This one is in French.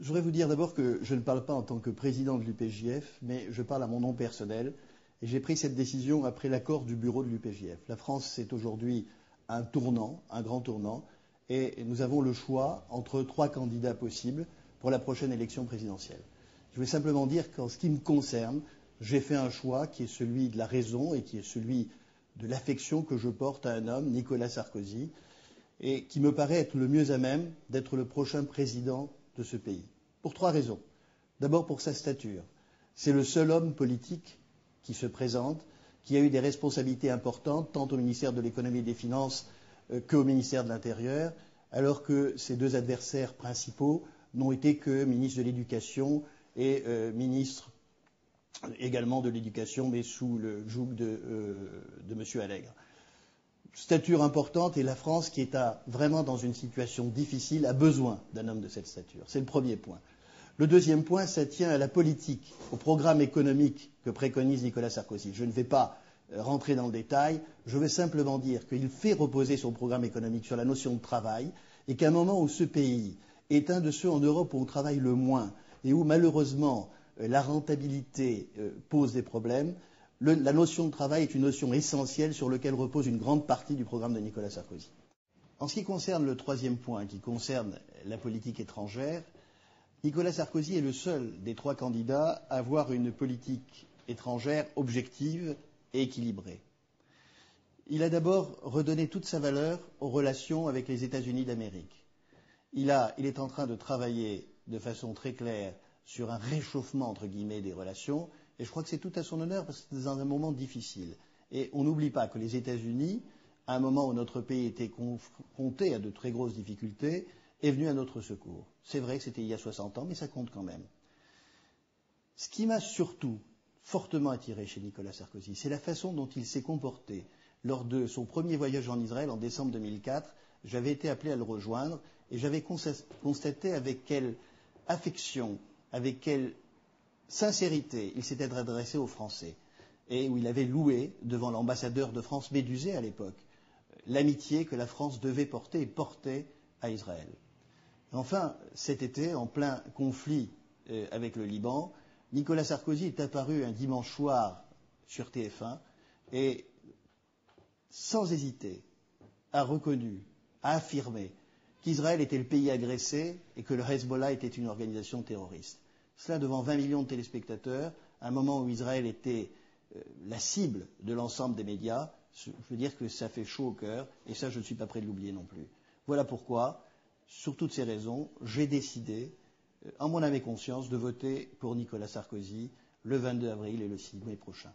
Je voudrais vous dire d'abord que je ne parle pas en tant que président de l'UPJF, mais je parle à mon nom personnel. Et j'ai pris cette décision après l'accord du bureau de l'UPJF. La France, c'est aujourd'hui un tournant, un grand tournant, et nous avons le choix entre trois candidats possibles pour la prochaine élection présidentielle. Je vais simplement dire qu'en ce qui me concerne, j'ai fait un choix qui est celui de la raison et qui est celui de l'affection que je porte à un homme, Nicolas Sarkozy, et qui me paraît être le mieux à même d'être le prochain président de ce pays. Pour trois raisons. D'abord pour sa stature. C'est le seul homme politique qui se présente, qui a eu des responsabilités importantes, tant au ministère de l'économie et des finances euh, qu'au ministère de l'Intérieur, alors que ses deux adversaires principaux n'ont été que ministre de l'Éducation et euh, ministre également de l'Éducation, mais sous le joug de, euh, de M. Allègre. Stature importante et la France, qui est vraiment dans une situation difficile, a besoin d'un homme de cette stature. C'est le premier point. Le deuxième point, ça tient à la politique, au programme économique que préconise Nicolas Sarkozy. Je ne vais pas euh, rentrer dans le détail, je veux simplement dire qu'il fait reposer son programme économique sur la notion de travail et qu'à un moment où ce pays est un de ceux en Europe où on travaille le moins et où malheureusement euh, la rentabilité euh, pose des problèmes, la notion de travail est une notion essentielle sur laquelle repose une grande partie du programme de Nicolas Sarkozy. En ce qui concerne le troisième point, qui concerne la politique étrangère, Nicolas Sarkozy est le seul des trois candidats à avoir une politique étrangère objective et équilibrée. Il a d'abord redonné toute sa valeur aux relations avec les États-Unis d'Amérique. Il, il, est en train de travailler de façon très claire sur un réchauffement, entre guillemets, des relations, et je crois que c'est tout à son honneur parce que c'est dans un moment difficile. Et on n'oublie pas que les États-Unis, à un moment où notre pays était confronté à de très grosses difficultés, est venu à notre secours. C'est vrai que c'était il y a 60 ans, mais ça compte quand même. Ce qui m'a surtout fortement attiré chez Nicolas Sarkozy, c'est la façon dont il s'est comporté lors de son premier voyage en Israël en décembre 2004. J'avais été appelé à le rejoindre et j'avais constaté avec quelle affection, avec quelle sincérité, il s'était adressé aux Français et où il avait loué devant l'ambassadeur de France Médusé à l'époque l'amitié que la France devait porter et portait à Israël. Enfin, cet été, en plein conflit euh, avec le Liban, Nicolas Sarkozy est apparu un dimanche soir sur TF1 et, sans hésiter, a reconnu, a affirmé qu'Israël était le pays agressé et que le Hezbollah était une organisation terroriste. Cela devant 20 millions de téléspectateurs, à un moment où Israël était euh, la cible de l'ensemble des médias, je veux dire que ça fait chaud au cœur, et ça, je ne suis pas prêt de l'oublier non plus. Voilà pourquoi, sur toutes ces raisons, j'ai décidé, euh, en mon âme et conscience, de voter pour Nicolas Sarkozy le 22 avril et le 6 mai prochain.